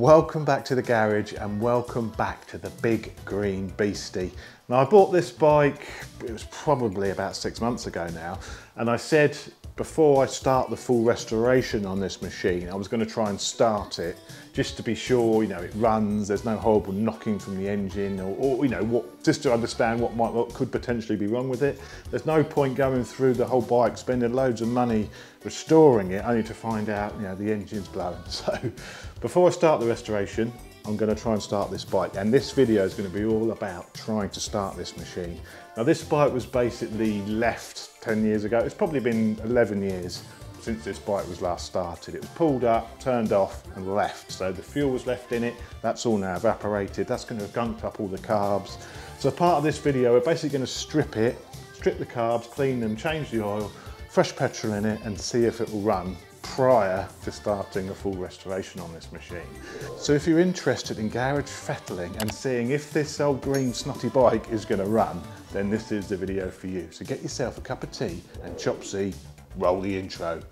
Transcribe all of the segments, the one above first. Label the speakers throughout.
Speaker 1: Welcome back to the garage and welcome back to the big green beastie. Now I bought this bike, it was probably about six months ago now, and I said before I start the full restoration on this machine, I was going to try and start it just to be sure, you know, it runs, there's no horrible knocking from the engine or, or you know, what, just to understand what might, what could potentially be wrong with it. There's no point going through the whole bike, spending loads of money restoring it, only to find out, you know, the engine's blowing. So before I start the restoration, I'm going to try and start this bike and this video is going to be all about trying to start this machine. Now this bike was basically left 10 years ago. It's probably been 11 years since this bike was last started. It was pulled up, turned off and left. So the fuel was left in it. That's all now evaporated. That's going to have gunked up all the carbs. So part of this video, we're basically going to strip it, strip the carbs, clean them, change the oil, fresh petrol in it and see if it will run prior to starting a full restoration on this machine. So if you're interested in garage fettling and seeing if this old green snotty bike is going to run, then this is the video for you. So get yourself a cup of tea and Chopsy, roll the intro.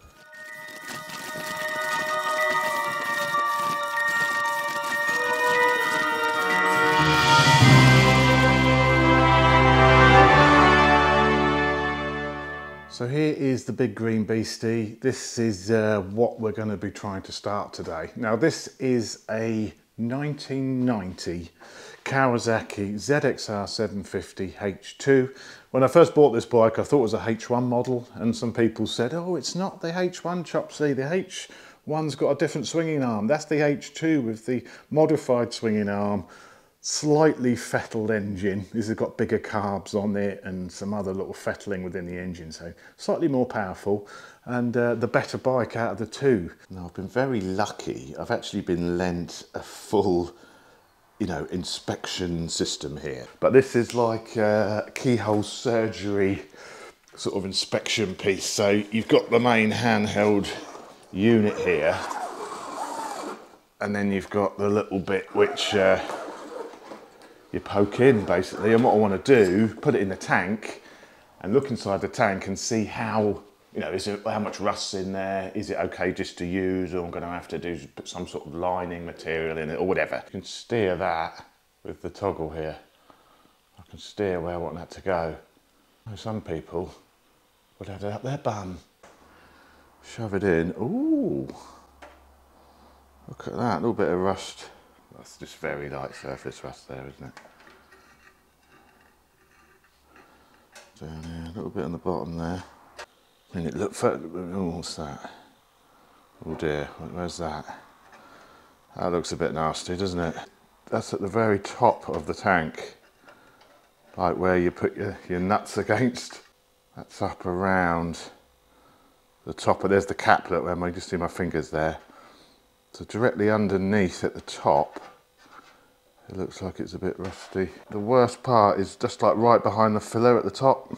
Speaker 1: So here is the big green beastie. This is uh, what we're going to be trying to start today. Now this is a 1990 Kawasaki ZXR 750 H2. When I first bought this bike I thought it was a H1 model and some people said oh it's not the H1 Chopsy, the H1's got a different swinging arm. That's the H2 with the modified swinging arm slightly fettled engine. This has got bigger carbs on it and some other little fettling within the engine, so slightly more powerful and uh, the better bike out of the two. Now I've been very lucky. I've actually been lent a full you know, inspection system here. But this is like a keyhole surgery sort of inspection piece. So you've got the main handheld unit here and then you've got the little bit which uh, you poke in basically. And what I want to do, put it in the tank and look inside the tank and see how, you know, is it, how much rust's in there? Is it okay just to use or I'm going to have to do put some sort of lining material in it or whatever. You can steer that with the toggle here. I can steer where I want that to go. Some people would have it up their bum. Shove it in. Ooh. Look at that, a little bit of rust. That's just very light surface rust there, isn't it? Down here, a little bit on the bottom there. And it looked, oh, what's that? Oh dear, where's that? That looks a bit nasty, doesn't it? That's at the very top of the tank. Like where you put your, your nuts against. That's up around the top of, there's the cap, look, where I can see my fingers there. So directly underneath at the top, it looks like it's a bit rusty. The worst part is just like right behind the filler at the top.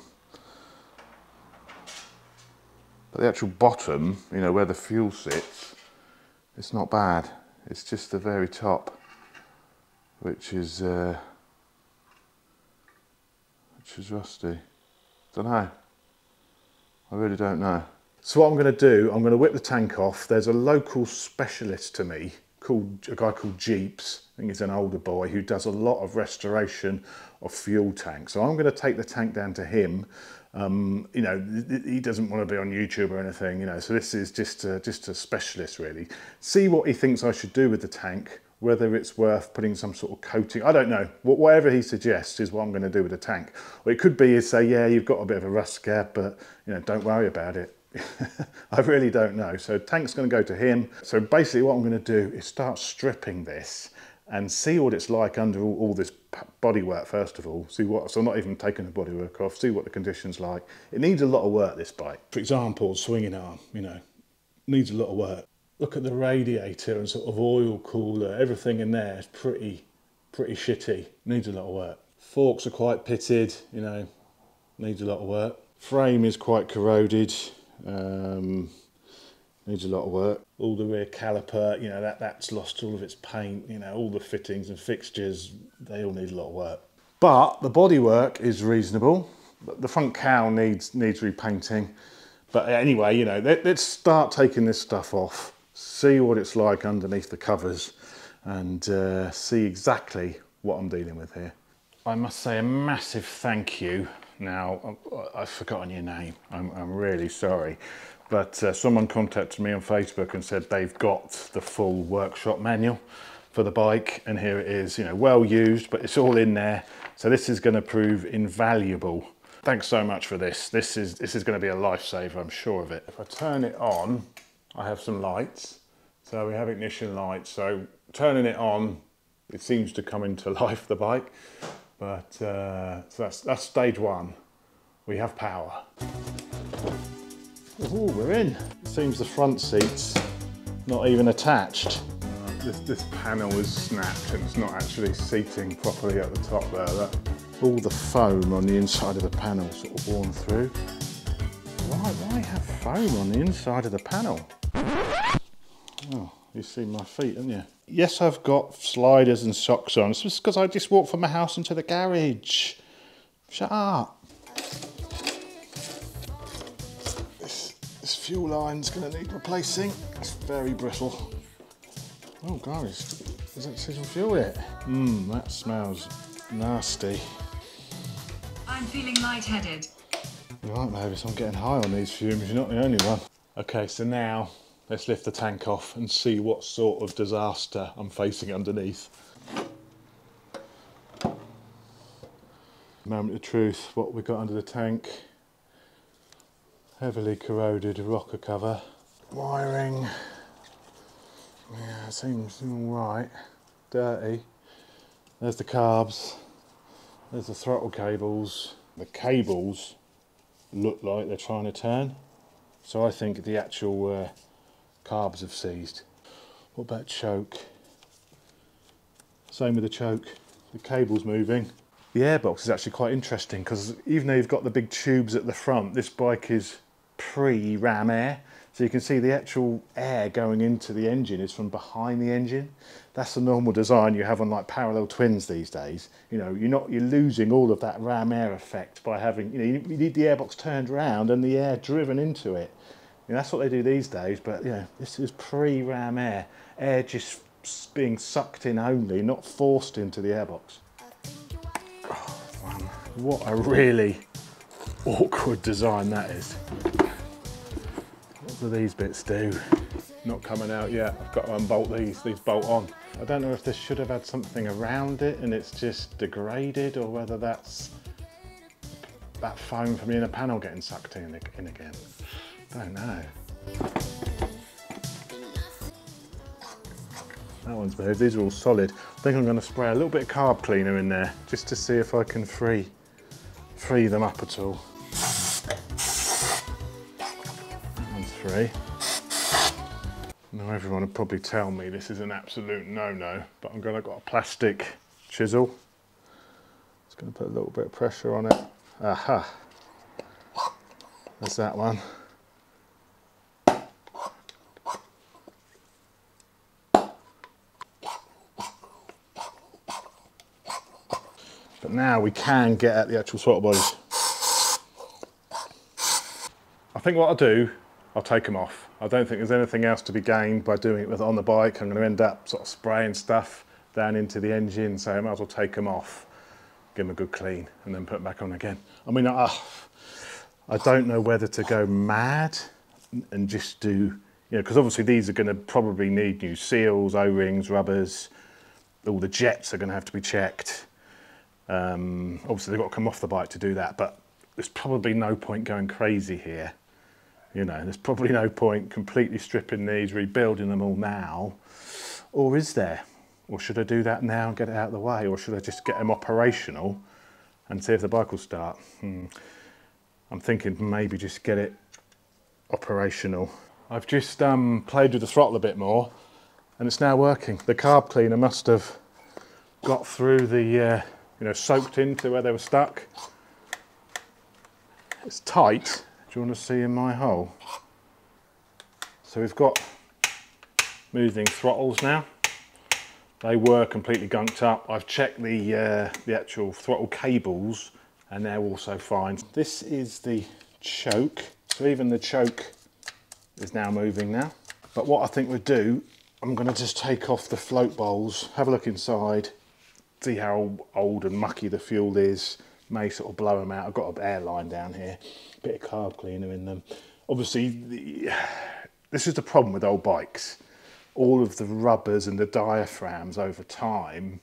Speaker 1: But the actual bottom, you know, where the fuel sits, it's not bad. It's just the very top, which is, uh, which is rusty. Don't know. I really don't know. So what I'm going to do, I'm going to whip the tank off. There's a local specialist to me called a guy called Jeeps. I think he's an older boy who does a lot of restoration of fuel tanks. So I'm going to take the tank down to him. Um, you know, he doesn't want to be on YouTube or anything. You know, so this is just a, just a specialist really. See what he thinks I should do with the tank. Whether it's worth putting some sort of coating, I don't know. Whatever he suggests is what I'm going to do with the tank. Or it could be is say, yeah, you've got a bit of a rust scab, but you know, don't worry about it I really don't know. So tank's going to go to him. So basically what I'm going to do is start stripping this and see what it's like under all, all this bodywork first of all. See what, so I'm not even taking the bodywork off, see what the condition's like. It needs a lot of work, this bike. For example, swinging arm, you know, needs a lot of work. Look at the radiator and sort of oil cooler, everything in there is pretty, pretty shitty. Needs a lot of work. Forks are quite pitted, you know, needs a lot of work. Frame is quite corroded, um, needs a lot of work. All the rear caliper, you know, that, that's lost all of its paint, you know, all the fittings and fixtures, they all need a lot of work. But the bodywork is reasonable. The front cowl needs, needs repainting. But anyway, you know, let, let's start taking this stuff off, see what it's like underneath the covers. and uh, see exactly what I'm dealing with here. I must say a massive thank you. Now, I've forgotten your name. I'm, I'm really sorry. But uh, someone contacted me on Facebook and said they've got the full workshop manual for the bike and here it is, you know, well used, but it's all in there. So this is gonna prove invaluable. Thanks so much for this. This is, this is gonna be a lifesaver, I'm sure of it. If I turn it on, I have some lights. So we have ignition lights. So turning it on, it seems to come into life, the bike. But uh, so that's, that's stage one. We have power. Oh, we're in. Seems the front seat's not even attached. Uh, this, this panel is snapped and it's not actually seating properly at the top there. That, all the foam on the inside of the panel sort of worn through. Why, why have foam on the inside of the panel? Oh, you see my feet, haven't you? Yes, I've got sliders and socks on. It's just because I just walked from my house into the garage. Shut up. This, this fuel line's going to need replacing. It's very brittle. Oh, guys, is that season fuel yet? Mmm, that smells nasty.
Speaker 2: I'm feeling lightheaded.
Speaker 1: You're right, Mavis, I'm getting high on these fumes. You're not the only one. Okay, so now let's lift the tank off and see what sort of disaster I'm facing underneath. Moment of truth, what we got under the tank. Heavily corroded rocker cover. Wiring, yeah, seems all right. Dirty. There's the carbs. There's the throttle cables. The cables look like they're trying to turn. So I think the actual uh, carbs have seized. What about choke? Same with the choke. The cable's moving. The airbox is actually quite interesting because even though you've got the big tubes at the front, this bike is pre-ram air. So you can see the actual air going into the engine is from behind the engine. That's the normal design you have on like parallel twins these days. You know, you're not you're losing all of that ram air effect by having, you know, you need the airbox turned around and the air driven into it. Know, that's what they do these days, but you know, this is pre-ram air. Air just being sucked in only, not forced into the airbox. Oh. What a really awkward design that is. What do these bits do? Not coming out yet. I've got to unbolt these, these bolt on. I don't know if this should have had something around it and it's just degraded or whether that's that foam from the inner panel getting sucked in, in again. I don't know. That one's moved, these are all solid. I think I'm gonna spray a little bit of carb cleaner in there just to see if I can free, free them up at all. That one's free. Now everyone would probably tell me this is an absolute no-no, but I'm gonna got a plastic chisel. Just gonna put a little bit of pressure on it. Aha. There's that one. Now we can get at the actual throttle bodies. I think what I'll do, I'll take them off. I don't think there's anything else to be gained by doing it with on the bike. I'm going to end up sort of spraying stuff down into the engine, so I might as well take them off, give them a good clean, and then put them back on again. I mean, uh, I don't know whether to go mad and just do, you know, because obviously these are going to probably need new seals, O-rings, rubbers, all the jets are going to have to be checked. Um, obviously they've got to come off the bike to do that, but there's probably no point going crazy here. You know, there's probably no point completely stripping these, rebuilding them all now. Or is there? Or should I do that now and get it out of the way? Or should I just get them operational and see if the bike will start? Hmm. I'm thinking maybe just get it operational. I've just um, played with the throttle a bit more and it's now working. The carb cleaner must have got through the uh, you know, soaked into where they were stuck. It's tight. Do you want to see in my hole? So we've got moving throttles now. They were completely gunked up. I've checked the, uh, the actual throttle cables and they're also fine. This is the choke. So even the choke is now moving now. But what I think we'll do I'm going to just take off the float bowls, have a look inside, see how old and mucky the fuel is, may sort of blow them out. I've got an airline down here, bit of carb cleaner in them. Obviously, the, this is the problem with old bikes. All of the rubbers and the diaphragms over time,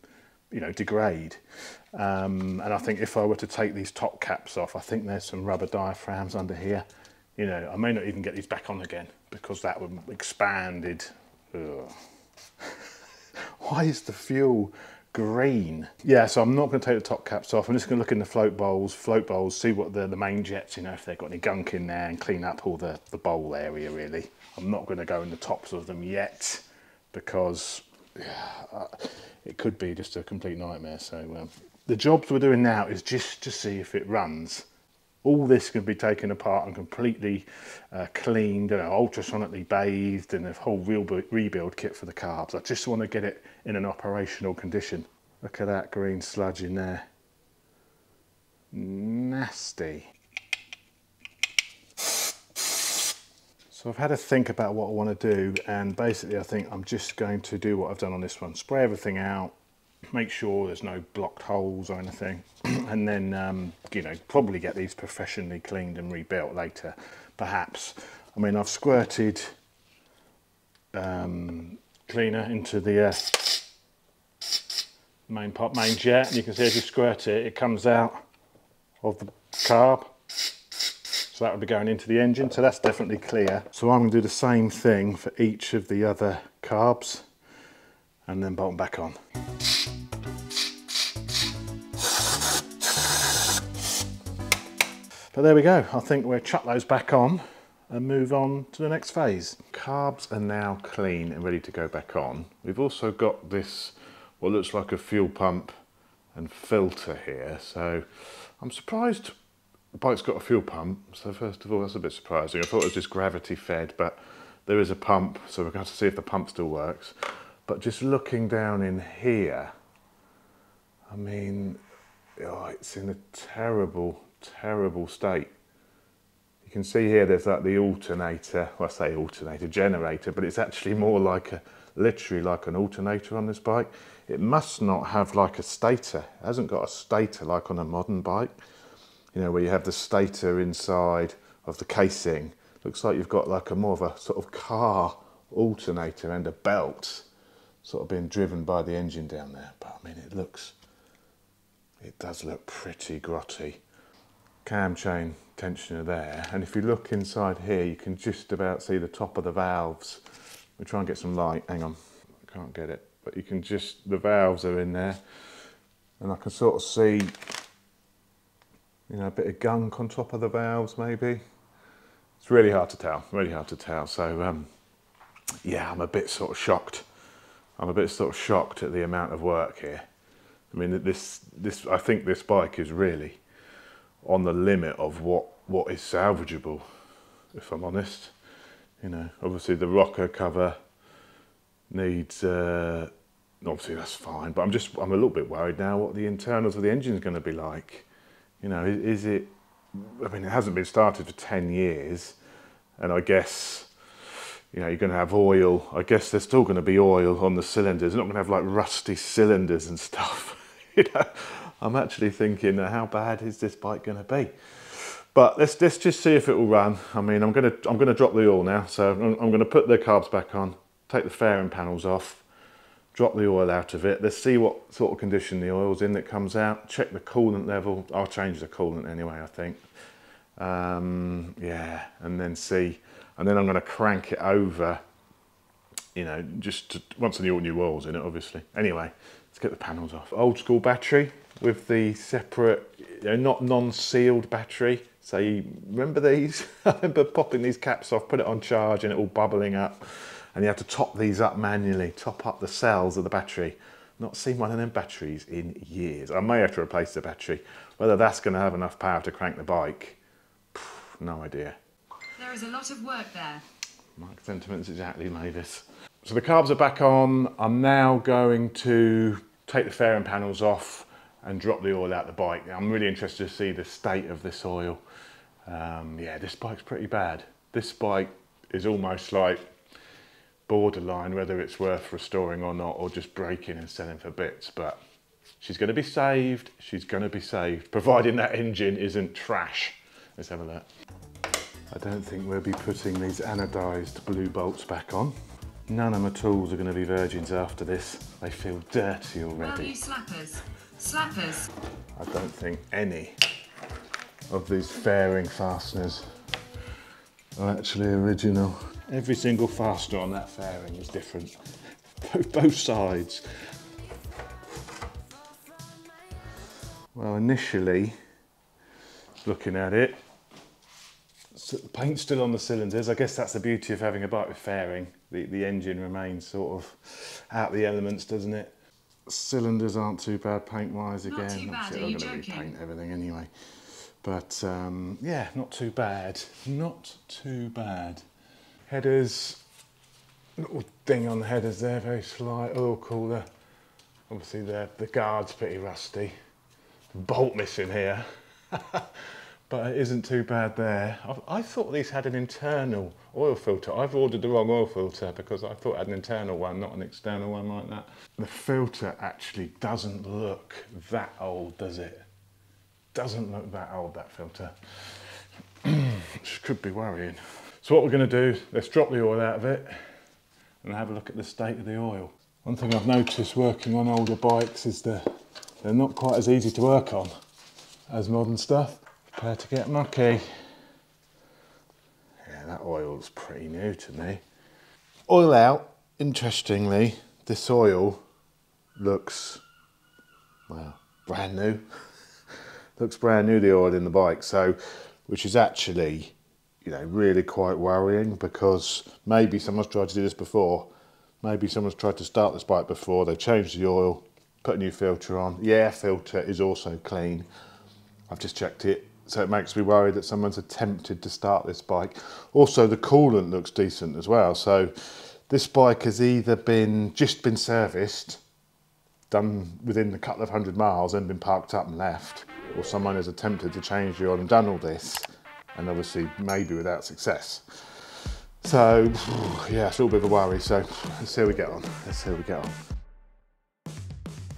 Speaker 1: you know, degrade. Um, and I think if I were to take these top caps off, I think there's some rubber diaphragms under here. You know, I may not even get these back on again because that would expanded. Why is the fuel green? Yeah, so I'm not going to take the top caps off. I'm just going to look in the float bowls, float bowls, see what the, the main jets, you know, if they've got any gunk in there and clean up all the, the bowl area really. I'm not going to go in the tops of them yet because yeah, uh, it could be just a complete nightmare. So um, the jobs we're doing now is just to see if it runs. All this can be taken apart and completely uh, cleaned and ultrasonically bathed and a whole rebuild kit for the carbs. I just want to get it in an operational condition. Look at that green sludge in there. Nasty. So I've had to think about what I want to do and basically I think I'm just going to do what I've done on this one. Spray everything out, make sure there's no blocked holes or anything. And then um, you know probably get these professionally cleaned and rebuilt later perhaps. I mean I've squirted um, cleaner into the uh, main pot main jet. And you can see as you squirt it it comes out of the carb. So that would be going into the engine. So that's definitely clear. So I'm going to do the same thing for each of the other carbs and then bolt them back on. But there we go. I think we'll chuck those back on and move on to the next phase. Carbs are now clean and ready to go back on. We've also got this, what looks like a fuel pump and filter here. So I'm surprised the bike's got a fuel pump. So first of all, that's a bit surprising. I thought it was just gravity fed, but there is a pump. So we're going to, to see if the pump still works. But just looking down in here, I mean, oh, it's in a terrible, terrible state. You can see here there's like the alternator, well I say alternator, generator, but it's actually more like a, literally like an alternator on this bike. It must not have like a stator. It hasn't got a stator like on a modern bike. You know, where you have the stator inside of the casing. Looks like you've got like a more of a sort of car alternator and a belt sort of being driven by the engine down there. But I mean, it looks, it does look pretty grotty. Cam chain tensioner there and if you look inside here you can just about see the top of the valves. We try and get some light hang on I can't get it but you can just the valves are in there and I can sort of see you know a bit of gunk on top of the valves maybe. It's really hard to tell really hard to tell so um, yeah I'm a bit sort of shocked I'm a bit sort of shocked at the amount of work here. I mean this this I think this bike is really on the limit of what what is salvageable if I'm honest. You know obviously the rocker cover needs uh, obviously that's fine but I'm just I'm a little bit worried now what the internals of the engine is going to be like. You know is, is it I mean it hasn't been started for 10 years and I guess you know, you're going to have oil. I guess there's still going to be oil on the cylinders. You're not going to have like rusty cylinders and stuff. you know, I'm actually thinking, how bad is this bike going to be? But let's, let's just see if it will run. I mean, I'm going to I'm going to drop the oil now. So I'm, I'm going to put the carbs back on, take the fairing panels off, drop the oil out of it. Let's see what sort of condition the oil's in that comes out. Check the coolant level. I'll change the coolant anyway, I think. Um, yeah, and then see. And then I'm going to crank it over, you know, just to, once the all new oil's in it, obviously. Anyway, let's get the panels off. Old school battery with the separate, you know, not non-sealed battery. So you remember these? I remember popping these caps off, put it on charge and it all bubbling up. And you have to top these up manually, top up the cells of the battery. Not seen one of them batteries in years. I may have to replace the battery. Whether that's going to have enough power to crank the bike, no idea.
Speaker 2: There is a lot of work there.
Speaker 1: Mark sentiments exactly, Mavis. So the carbs are back on. I'm now going to take the fairing panels off and drop the oil out the bike. I'm really interested to see the state of this oil. Um, yeah, this bike's pretty bad. This bike is almost like borderline whether it's worth restoring or not, or just breaking and selling for bits. But she's going to be saved. She's going to be saved, providing that engine isn't trash. Let's have a look. I don't think we'll be putting these anodized blue bolts back on. None of my tools are going to be virgins after this. They feel dirty
Speaker 2: Well, you
Speaker 1: already.
Speaker 2: slappers. Slappers.
Speaker 1: I don't think any of these fairing fasteners are actually original. Every single fastener on that fairing is different. Both sides. Well, initially, looking at it, so the paint's still on the cylinders. I guess that's the beauty of having a bike with fairing. The, the engine remains sort of out the elements, doesn't it? Cylinders aren't too bad paint-wise again.
Speaker 2: Not
Speaker 1: again.
Speaker 2: too bad,
Speaker 1: Obviously,
Speaker 2: are
Speaker 1: I'm
Speaker 2: you
Speaker 1: gonna
Speaker 2: joking?
Speaker 1: repaint everything anyway. But um, yeah, not too bad. Not too bad. Headers, little ding on the headers there, very slight. Oil cooler. Obviously, the the guard's pretty rusty. Bolt missing here. but it isn't too bad there. I, I thought these had an internal oil filter. I've ordered the wrong oil filter because I thought it had an internal one, not an external one like that. The filter actually doesn't look that old, does it? Doesn't look that old, that filter. Which could be worrying. So what we're going to do, let's drop the oil out of it and have a look at the state of the oil. One thing I've noticed working on older bikes is that they're not quite as easy to work on as modern stuff. Prepare to get mucky. Yeah, that oil's pretty new to me. Oil out, interestingly, this oil looks, well, brand new. looks brand new, the oil in the bike. So, which is actually, you know, really quite worrying because maybe someone's tried to do this before. Maybe someone's tried to start this bike before. They've changed the oil, put a new filter on. The air filter is also clean. I've just checked it. So it makes me worried that someone's attempted to start this bike. Also, the coolant looks decent as well. So this bike has either been just been serviced, done within a couple of hundred miles and been parked up and left, or someone has attempted to change the oil and done all this, and obviously maybe without success. So yeah, it's a little bit of a worry. So let's see how we get on. Let's see how we get on.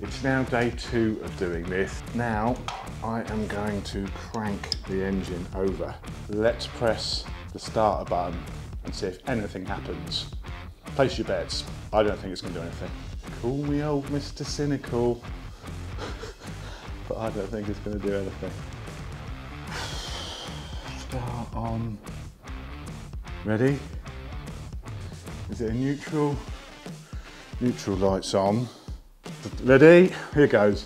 Speaker 1: It's now day two of doing this. Now I am going to crank the engine over. Let's press the starter button and see if anything happens. Place your bets. I don't think it's going to do anything. Call me old Mr. Cynical, but I don't think it's going to do anything. Start on. Ready? Is it a neutral? Neutral lights on. Ready? Here goes.